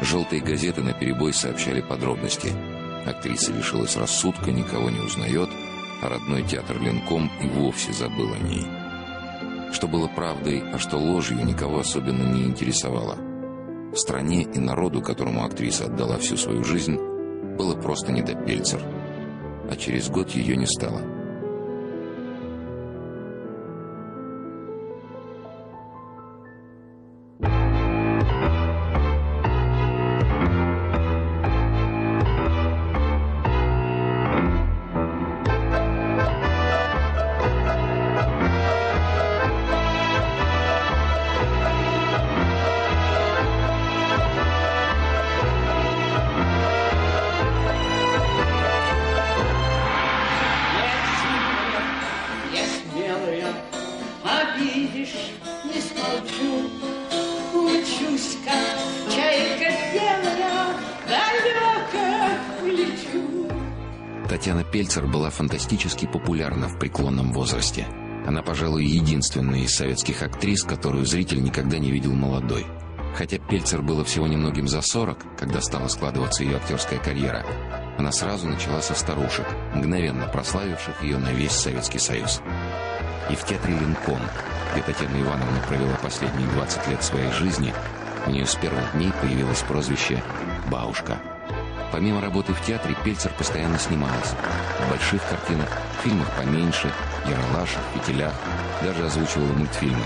Желтые газеты на перебой сообщали подробности. Актриса лишилась рассудка, никого не узнает, а родной театр Ленком и вовсе забыл о ней. Что было правдой, а что ложью, никого особенно не интересовало. В стране и народу, которому актриса отдала всю свою жизнь, было просто не до Пельцер. А через год ее не стало. Пельцер была фантастически популярна в преклонном возрасте. Она, пожалуй, единственная из советских актрис, которую зритель никогда не видел молодой. Хотя Пельцер было всего немногим за 40, когда стала складываться ее актерская карьера, она сразу начала со старушек, мгновенно прославивших ее на весь Советский Союз. И в театре «Линкольн», где Татьяна Ивановна провела последние 20 лет своей жизни, у нее с первых дней появилось прозвище «Бабушка». Помимо работы в театре, Пельцер постоянно снималась. В больших картинах, фильмах поменьше, яролашах, петелях, даже озвучивала мультфильмы.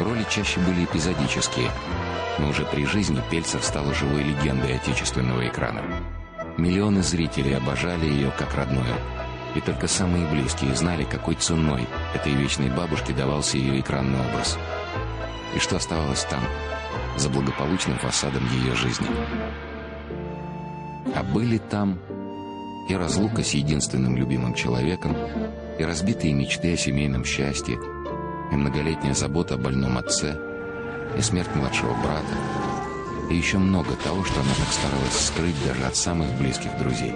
Роли чаще были эпизодические, но уже при жизни Пельцер стала живой легендой отечественного экрана. Миллионы зрителей обожали ее как родную. И только самые близкие знали, какой ценой этой вечной бабушке давался ее экранный образ. И что оставалось там, за благополучным фасадом ее жизни. А были там и разлука с единственным любимым человеком, и разбитые мечты о семейном счастье, и многолетняя забота о больном отце, и смерть младшего брата, и еще много того, что она так старалась скрыть даже от самых близких друзей.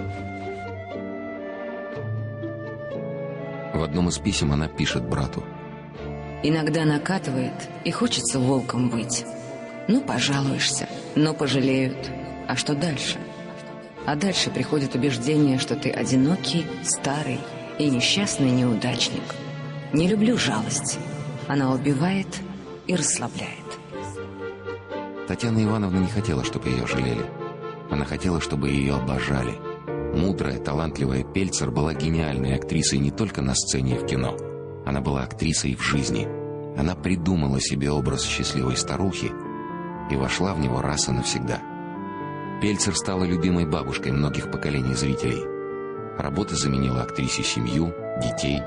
В одном из писем она пишет брату. «Иногда накатывает, и хочется волком быть. Ну, пожалуешься, но пожалеют. А что дальше?» А дальше приходит убеждение, что ты одинокий, старый и несчастный неудачник. Не люблю жалость. Она убивает и расслабляет. Татьяна Ивановна не хотела, чтобы ее жалели. Она хотела, чтобы ее обожали. Мудрая, талантливая Пельцер была гениальной актрисой не только на сцене и в кино. Она была актрисой в жизни. Она придумала себе образ счастливой старухи и вошла в него раз и навсегда. Пельцер стала любимой бабушкой многих поколений зрителей. Работа заменила актрисе семью, детей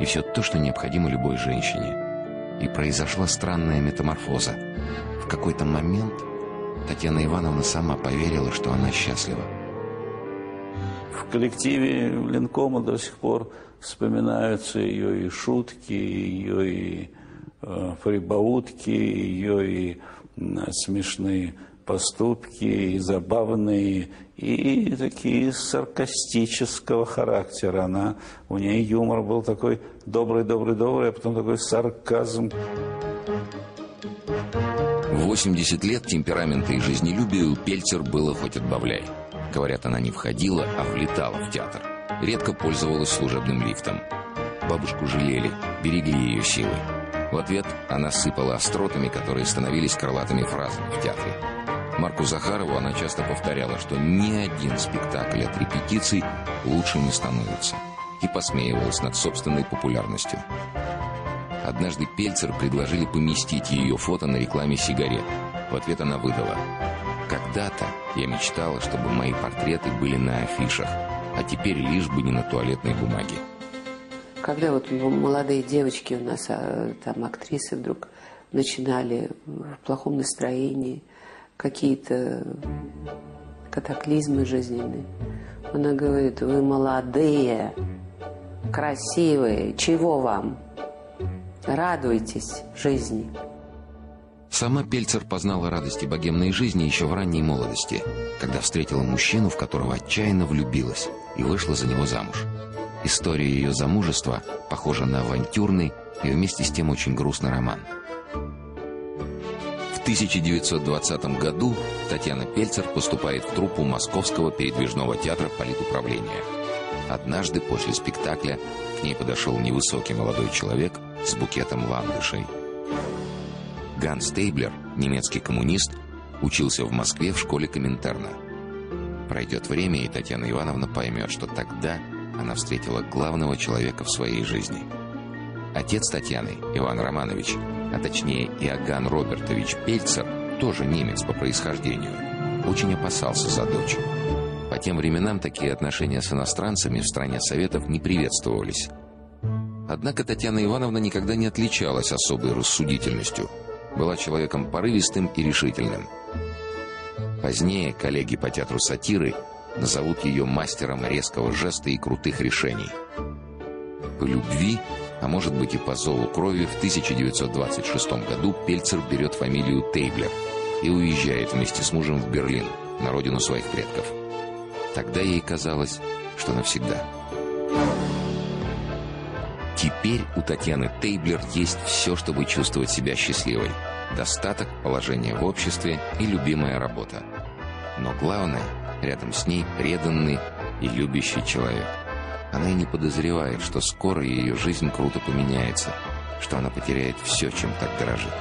и все то, что необходимо любой женщине. И произошла странная метаморфоза. В какой-то момент Татьяна Ивановна сама поверила, что она счастлива. В коллективе Ленкома до сих пор вспоминаются ее и шутки, ее и э, прибаутки, ее и э, смешные поступки и забавные, и такие саркастического характера. Она, у нее юмор был такой добрый-добрый-добрый, а потом такой сарказм. В 80 лет темперамента и жизнелюбия у Пельцер было хоть отбавляй. Говорят, она не входила, а влетала в театр. Редко пользовалась служебным лифтом. Бабушку жалели, берегли ее силы. В ответ она сыпала остротами, которые становились крылатыми фразами в театре. Марку Захарову она часто повторяла, что ни один спектакль от репетиций лучше не становится, и посмеивалась над собственной популярностью. Однажды Пельцер предложили поместить ее фото на рекламе сигарет. В ответ она выдала «Когда-то я мечтала, чтобы мои портреты были на афишах, а теперь лишь бы не на туалетной бумаге». Когда вот молодые девочки у нас, а, там актрисы вдруг начинали в плохом настроении – какие-то катаклизмы жизненные. Она говорит, вы молодые, красивые, чего вам? Радуйтесь жизни. Сама Пельцер познала радости богемной жизни еще в ранней молодости, когда встретила мужчину, в которого отчаянно влюбилась и вышла за него замуж. История ее замужества похожа на авантюрный и вместе с тем очень грустный роман – 1920 году Татьяна Пельцер поступает в труппу Московского передвижного театра политуправления. Однажды после спектакля к ней подошел невысокий молодой человек с букетом ландышей. Ганс Тейблер, немецкий коммунист, учился в Москве в школе Коминтерна. Пройдет время, и Татьяна Ивановна поймет, что тогда она встретила главного человека в своей жизни. Отец Татьяны, Иван Романович, а точнее Иоганн Робертович Пельцер, тоже немец по происхождению, очень опасался за дочь. По тем временам такие отношения с иностранцами в стране Советов не приветствовались. Однако Татьяна Ивановна никогда не отличалась особой рассудительностью. Была человеком порывистым и решительным. Позднее коллеги по театру сатиры назовут ее мастером резкого жеста и крутых решений. По любви а может быть и по зову крови, в 1926 году Пельцер берет фамилию Тейблер и уезжает вместе с мужем в Берлин, на родину своих предков. Тогда ей казалось, что навсегда. Теперь у Татьяны Тейблер есть все, чтобы чувствовать себя счастливой. Достаток, положение в обществе и любимая работа. Но главное, рядом с ней преданный и любящий человек – она и не подозревает, что скоро ее жизнь круто поменяется, что она потеряет все, чем так дорожит.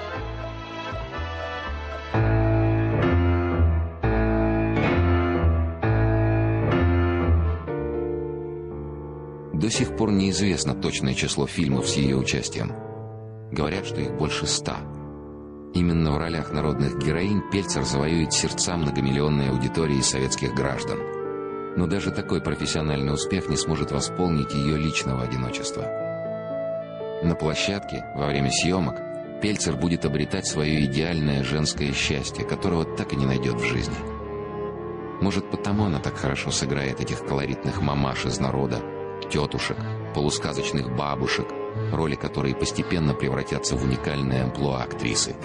До сих пор неизвестно точное число фильмов с ее участием. Говорят, что их больше ста. Именно в ролях народных героинь Пельцер завоюет сердца многомиллионной аудитории советских граждан – но даже такой профессиональный успех не сможет восполнить ее личного одиночества. На площадке, во время съемок, Пельцер будет обретать свое идеальное женское счастье, которого так и не найдет в жизни. Может, потому она так хорошо сыграет этих колоритных мамаш из народа, тетушек, полусказочных бабушек, роли которые постепенно превратятся в уникальное амплуа актрисы.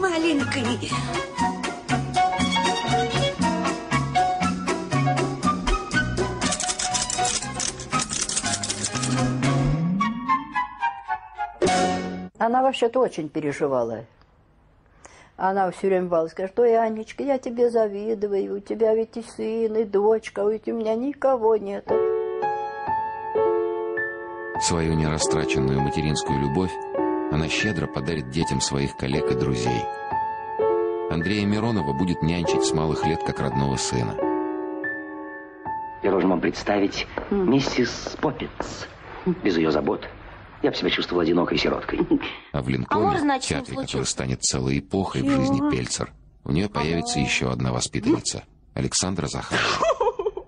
маленький. Она вообще-то очень переживала. Она все время бывала, скажет, ой, Анечка, я тебе завидую, у тебя ведь и сын, и дочка, ведь у меня никого нет. Свою нерастраченную материнскую любовь она щедро подарит детям своих коллег и друзей. Андрея Миронова будет нянчить с малых лет как родного сына. Я должен вам представить миссис Поппинс. Без ее забот я бы себя чувствовал одинокой сироткой. А в Линкольне, а может, театре, который станет целой эпохой Чего? в жизни Пельцер, у нее появится еще одна воспитанница, Александра Захарова.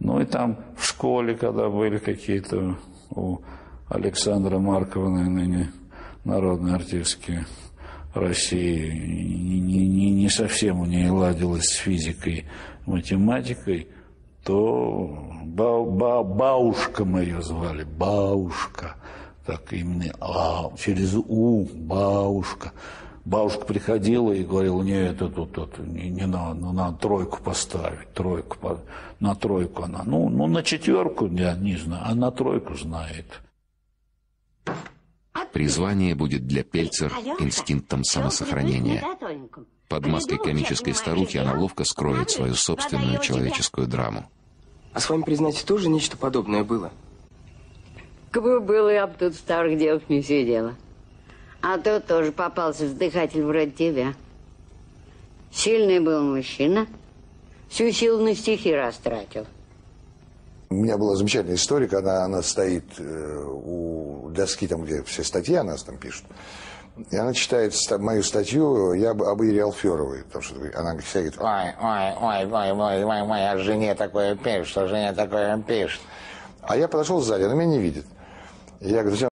Ну и там в школе, когда были какие-то у Александра Марковны ныне народные артистки России не, не, не совсем у нее ладилось с физикой, математикой, то ба, ба, Баушка мы ее звали, Баушка, так именно а, через У, Баушка. Бабушка приходила и говорила, нет, это тут, тут не, не надо, ну, надо тройку поставить, тройку, на тройку она. Ну, ну на четверку, я не знаю, а на тройку знает. Призвание будет для Пельцер инстинктом самосохранения. Под маской комической старухи она ловко скроет свою собственную человеческую драму. А с вами, признайте, тоже нечто подобное было? Кабы было, я бы тут старых девок не сидела. А то тоже попался вздыхатель вроде тебя. Сильный был мужчина, всю силу на стихи растратил. У меня была замечательная история, когда она стоит э, у доски, там, где все статьи о нас там пишут. И она читает мою статью я об Ире Алферовой, потому что она вся говорит, ой, ой, ой, ой, ой, ой, ой, а жене такое пишет, что жене такое пишет. А я подошел сзади, она меня не видит. Я говорю, зачем